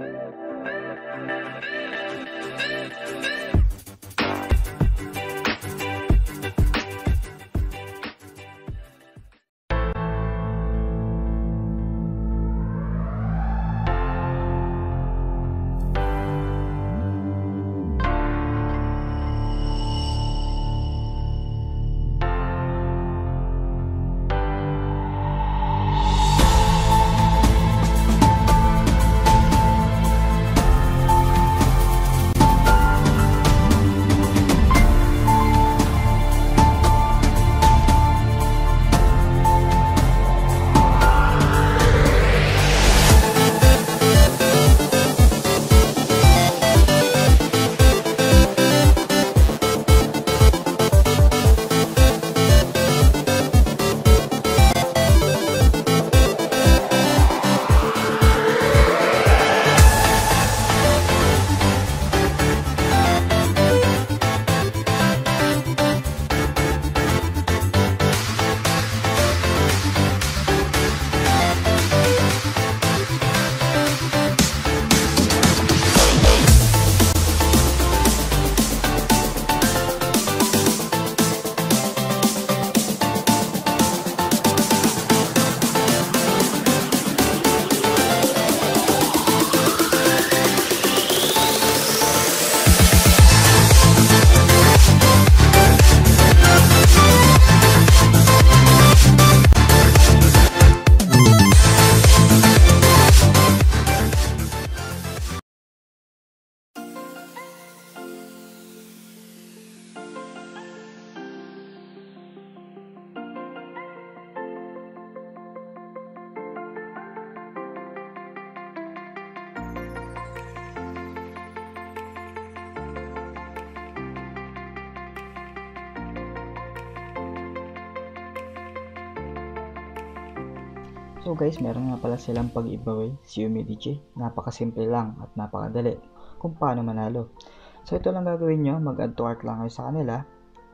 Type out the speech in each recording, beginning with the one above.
Thank you. So guys, meron nga pala silang pag-giveaway, si Umidiji. Napakasimple lang at napakadali kung paano manalo. So ito lang gagawin nyo, mag-add to cart lang kayo sa kanila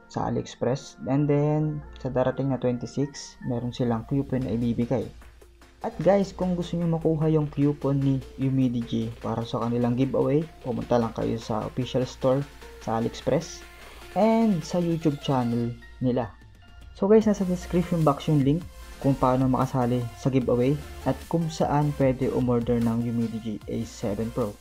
sa AliExpress. And then, sa darating na 26, meron silang coupon na ibibigay. At guys, kung gusto nyo makuha yung coupon ni Umidiji para sa kanilang giveaway, pumunta lang kayo sa official store sa AliExpress and sa YouTube channel nila. So guys, nasa description box yung link kung paano makasali sa giveaway at kung saan pwede umorder ng Humidity A7 Pro.